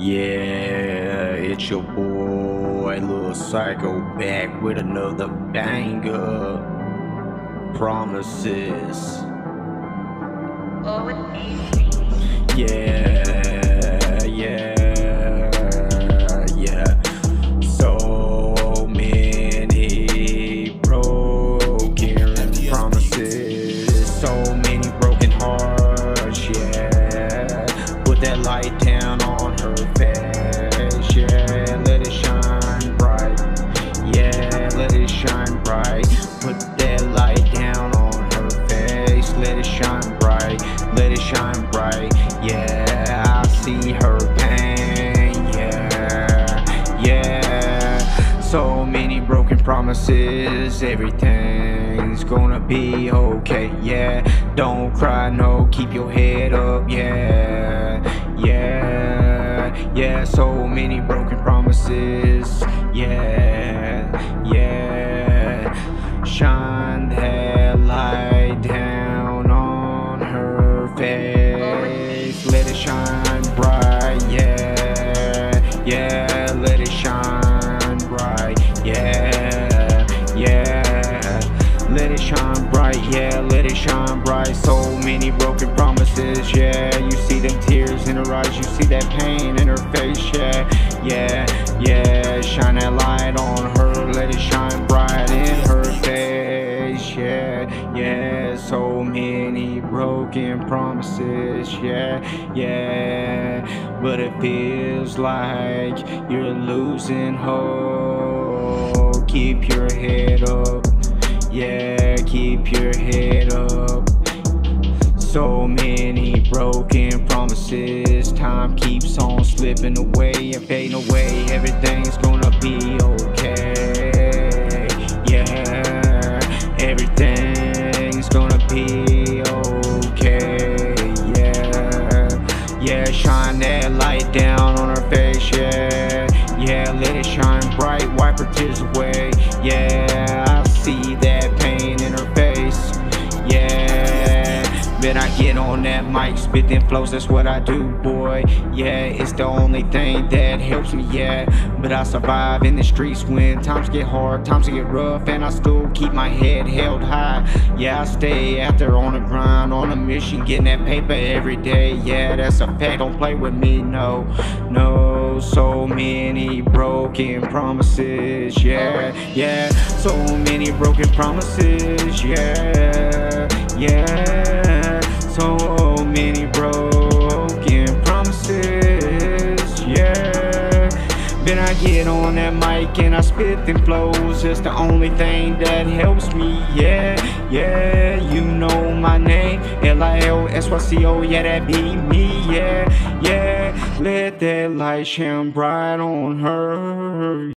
Yeah, it's your boy, LilSyco, back with another banger. Promises. Yeah, yeah, yeah. So many broken promises, so many Many broken promises, everything's gonna be okay, yeah. Don't cry, no, keep your head up, yeah, yeah, yeah. So many broken promises, yeah, yeah. So many broken promises, yeah. You see them tears in her eyes, you see that pain in her face, yeah, yeah, yeah. Shine that light on her, let it shine bright in her face, yeah, yeah. So many broken promises, yeah, yeah. But it feels like you're losing hope. Keep your head up. Yeah, keep your head. So many broken promises. Time keeps on slipping away and fading away. Everything's gonna be okay. Yeah, everything's gonna be okay. Yeah, yeah, shine that light down on her face. Yeah, yeah, let it shine bright. Wipe her tears away. Yeah, I see that then I get on that mic, spit them flows, that's what I do, boy. Yeah, it's the only thing that helps me, yeah. But I survive in the streets when times get hard, times get rough, and I still keep my head held high. Yeah, I stay out there on the grind, on a mission, getting that paper every day. Yeah, that's a fact, don't play with me, no, no. So many broken promises, yeah, yeah. So many broken promises, yeah, yeah. Then I get on that mic and I spit them flows. It's the only thing that helps me, yeah, yeah. You know my name, L-I-L-S-Y-C-O, yeah, that be me, yeah, yeah. Let that light shine bright on her.